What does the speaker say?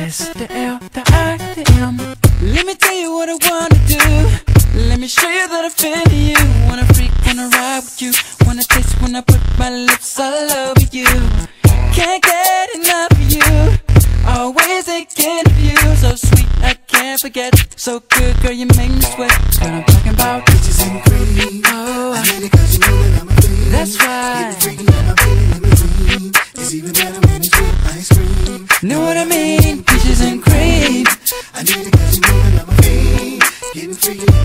S, the L, the I, the M. Let me tell you what I wanna do. Let me show you that I feel you. Wanna freak, wanna ride with you. Wanna taste when I put my lips all over you. Can't get enough of you. Always thinking of you. So sweet, I can't forget. So good, girl, you make me sweat. What I'm talking about. Bitches and cream. Oh, I made it cause you know that I'm a fiend. That's right. Get freaking my baby, let me dream. It's even better when it's with ice cream. know what I mean? and creams. I need to catch a moving on my feet, getting free.